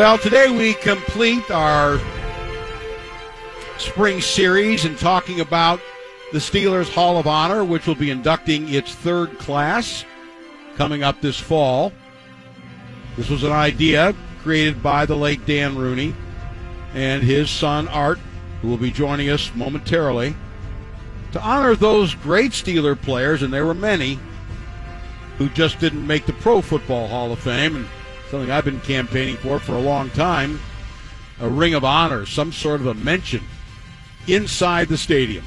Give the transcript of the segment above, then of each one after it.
Well, today we complete our spring series and talking about the Steelers Hall of Honor, which will be inducting its third class coming up this fall. This was an idea created by the late Dan Rooney and his son Art, who will be joining us momentarily, to honor those great Steeler players, and there were many, who just didn't make the Pro Football Hall of Fame. And something I've been campaigning for for a long time a ring of honor, some sort of a mention inside the stadium.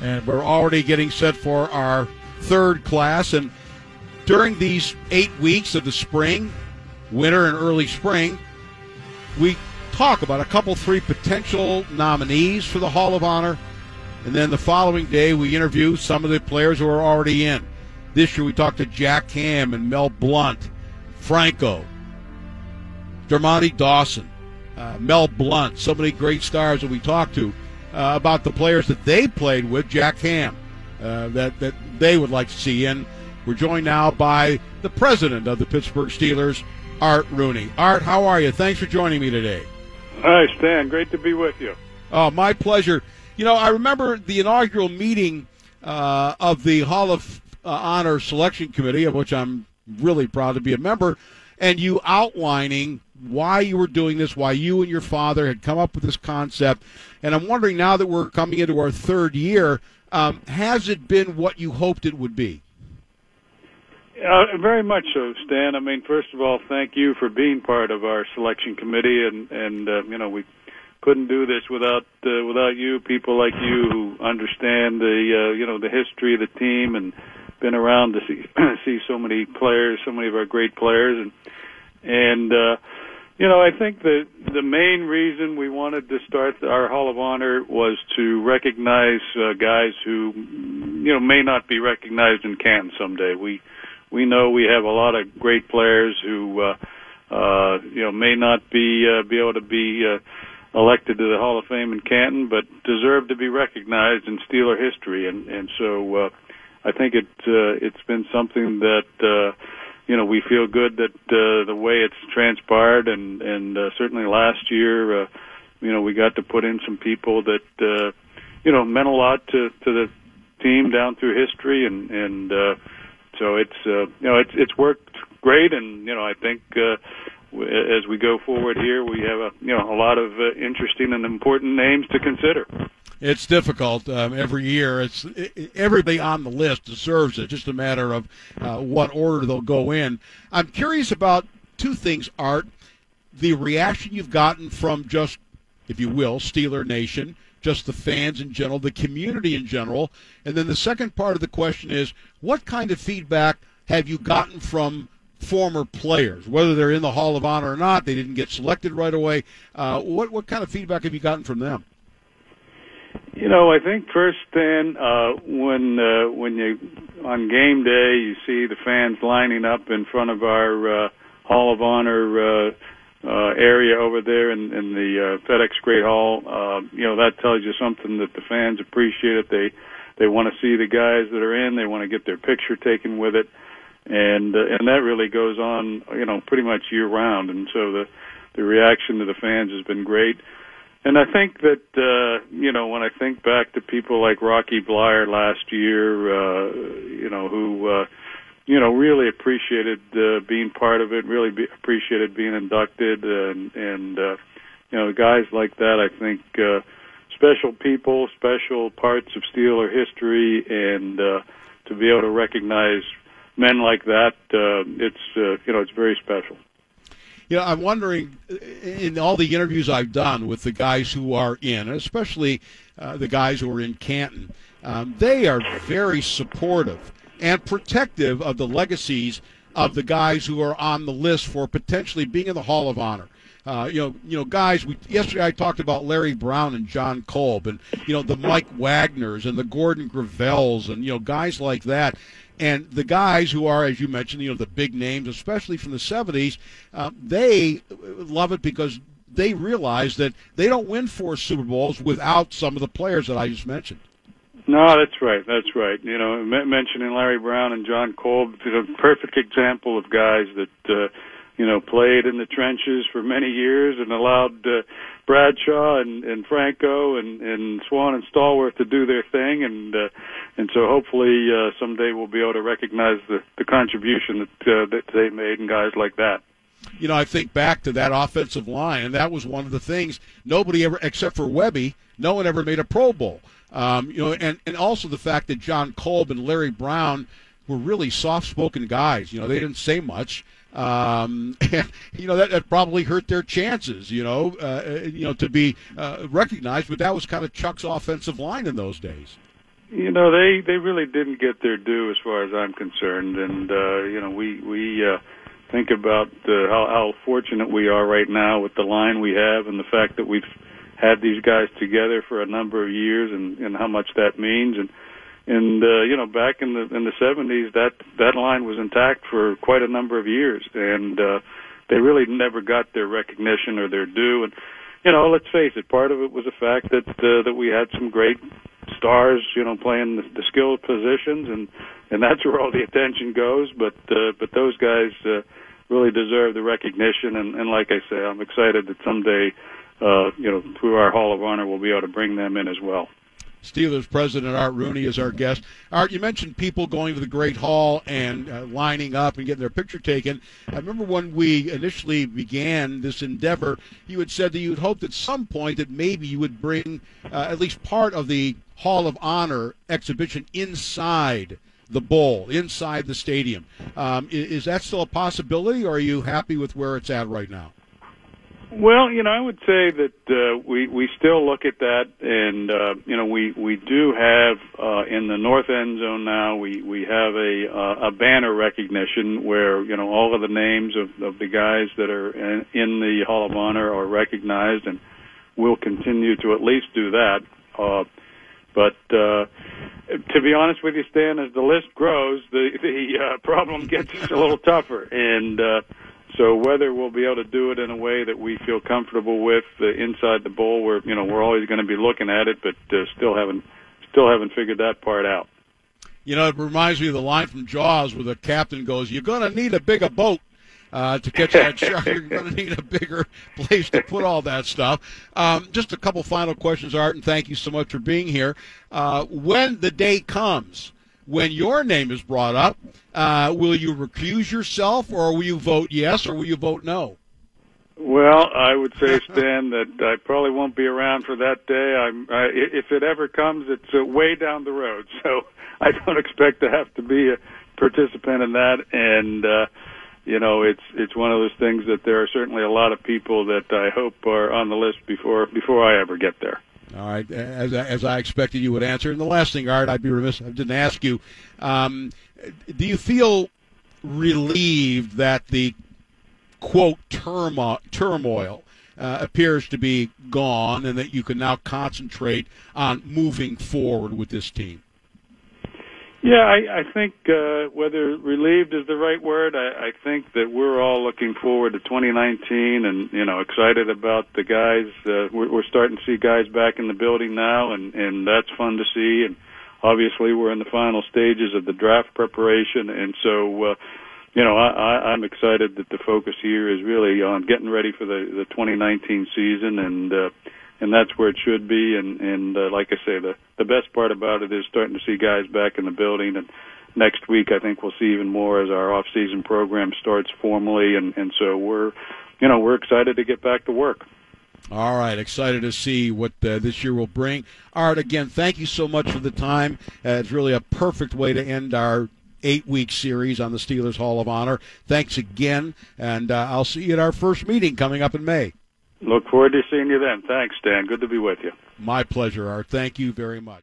And we're already getting set for our third class. And during these eight weeks of the spring, winter, and early spring, we talk about a couple, three potential nominees for the Hall of Honor. And then the following day, we interview some of the players who are already in. This year, we talked to Jack Ham and Mel Blount Franco, Dermontti Dawson, uh, Mel Blount, so many great stars that we talked to uh, about the players that they played with, Jack Ham, uh, that, that they would like to see in. We're joined now by the president of the Pittsburgh Steelers, Art Rooney. Art, how are you? Thanks for joining me today. Hi, Stan. Great to be with you. Oh, my pleasure. You know, I remember the inaugural meeting uh, of the Hall of uh, Honor Selection Committee, of which I'm really proud to be a member, and you outlining why you were doing this, why you and your father had come up with this concept. And I'm wondering now that we're coming into our third year, um, has it been what you hoped it would be? Uh, very much so, Stan. I mean, first of all, thank you for being part of our selection committee, and and uh, you know we couldn't do this without uh, without you, people like you who understand the uh, you know the history of the team and been around to see see so many players, so many of our great players, and and uh, you know I think that the main reason we wanted to start our Hall of Honor was to recognize uh, guys who you know may not be recognized in Canton someday. We we know we have a lot of great players who uh, uh, you know may not be uh, be able to be uh, elected to the Hall of Fame in Canton, but deserve to be recognized in Steeler history, and and so. Uh, I think it uh, it's been something that uh, you know we feel good that uh, the way it's transpired, and and uh, certainly last year, uh, you know, we got to put in some people that uh, you know meant a lot to to the team down through history, and and uh, so it's uh, you know it's it's worked great, and you know I think. Uh, as we go forward here, we have a you know a lot of uh, interesting and important names to consider it's difficult um, every year. It's it, everybody on the list deserves it. Just a matter of uh, what order they'll go in. I'm curious about two things, Art. The reaction you've gotten from just, if you will, Steeler Nation, just the fans in general, the community in general, and then the second part of the question is, what kind of feedback have you gotten from former players, whether they're in the Hall of Honor or not? They didn't get selected right away. Uh, what what kind of feedback have you gotten from them? You know, I think first, Stan, uh, when uh, when you on game day you see the fans lining up in front of our uh, Hall of Honor uh, uh, area over there in, in the uh, FedEx Great Hall, uh, you know that tells you something that the fans appreciate it. They they want to see the guys that are in. They want to get their picture taken with it, and uh, and that really goes on, you know, pretty much year round. And so the the reaction to the fans has been great. And I think that uh, you know when I think back to people like Rocky Bleier last year, uh, you know who uh, you know really appreciated uh, being part of it, really be, appreciated being inducted, and and uh, you know guys like that. I think uh, special people, special parts of Steeler history, and uh, to be able to recognize men like that, uh, it's uh, you know it's very special. You know, I'm wondering in all the interviews I've done with the guys who are in, especially uh, the guys who are in Canton, um, they are very supportive and protective of the legacies of the guys who are on the list for potentially being in the Hall of Honor. Uh, you know, you know, guys. We yesterday I talked about Larry Brown and Jon Kolb, and you know the Mike Wagners and the Gordon Gravelles, and you know guys like that. And the guys who are, as you mentioned, you know, the big names, especially from the 70s, uh, they love it because they realize that they don't win four Super Bowls without some of the players that I just mentioned. No, that's right. That's right. You know, mentioning Larry Brown and Jon Kolb, a perfect example of guys that uh, you know, played in the trenches for many years and allowed uh, Bradshaw and, and Franco and, and Swann and Stallworth to do their thing, and uh, and so hopefully uh, someday we'll be able to recognize the, the contribution that uh, that they made and guys like that. You know, I think back to that offensive line, and that was one of the things nobody ever, except for Webby, no one ever made a Pro Bowl. Um, you know, and and also the fact that Jon Kolb and Larry Brown were really soft-spoken guys. You know, they didn't say much. Um, and, you know that, that probably hurt their chances. You know, uh, you know to be uh, recognized, but that was kind of Chuck's offensive line in those days. You know, they they really didn't get their due as far as I'm concerned, and uh, you know we we uh, think about uh, how how fortunate we are right now with the line we have, and the fact that we've had these guys together for a number of years, and and how much that means, and and uh, you know back in the in the 70s that that line was intact for quite a number of years. And uh, they really never got their recognition or their due. And you know let's face it part of it was the fact that uh, that we had some great stars you know playing the, the skilled positions. And and that's where all the attention goes. But uh, but those guys uh, really deserve the recognition. And and like I say I'm excited that someday uh you know through our hall of honor we'll be able to bring them in as well Steelers president Art Rooney is our guest. Art, you mentioned people going to the Great Hall and uh, lining up and getting their picture taken. I remember when we initially began this endeavor, you had said that you had hoped at some point that maybe you would bring uh, at least part of the Hall of Honor exhibition inside the bowl, inside the stadium. Um, is, is that still a possibility, or are you happy with where it's at right now? Well, you know, I would say that uh, we we still look at that, and uh, you know, we we do have uh, in the north end zone now. We we have a uh, a banner recognition where you know all of the names of of the guys that are in, in the Hall of Honor are recognized, and we'll continue to at least do that. Uh, but uh, to be honest with you, Stan, as the list grows, the the uh, problem gets a little tougher, and uh, so whether we'll be able to do it in a way that we feel comfortable with uh, inside the bowl, where you know we're always going to be looking at it, but uh, still haven't still haven't figured that part out. You know, it reminds me of the line from Jaws where the captain goes, "You're going to need a bigger boat." Uh, to catch that shark, you're going to need a bigger place to put all that stuff. Um, just a couple final questions, Art, and thank you so much for being here. Uh, when the day comes when your name is brought up, uh, will you recuse yourself, or will you vote yes, or will you vote no? Well, I would say, Stan, that I probably won't be around for that day. I'm, I, if it ever comes, it's uh, way down the road, so I don't expect to have to be a participant in that. And uh, you know, it's it's one of those things that there are certainly a lot of people that I hope are on the list before before I ever get there. All right, as, as I expected you would answer. And the last thing, Art, I'd be remiss if I didn't ask you. Um, do you feel relieved that the quote turmo- turmoil uh, appears to be gone and that you can now concentrate on moving forward with this team? Yeah, I, I think uh, whether relieved is the right word, I, I think that we're all looking forward to 2019 and you know excited about the guys. Uh, we're, we're starting to see guys back in the building now, and and that's fun to see. And obviously, we're in the final stages of the draft preparation, and so. Uh, you know, I, I, I'm excited that the focus here is really on getting ready for the the 2019 season, and uh, and that's where it should be. And and uh, like I say, the the best part about it is starting to see guys back in the building. And next week, I think we'll see even more as our off season program starts formally. And and so we're, you know, we're excited to get back to work. All right, excited to see what uh, this year will bring. Art, again, thank you so much for the time. Uh, it's really a perfect way to end our eight week series on the Steelers Hall of Honor. Thanks again, and uh, I'll see you at our first meeting coming up in May. Look forward to seeing you then. Thanks, Stan. Good to be with you. My pleasure, Art. Thank you very much.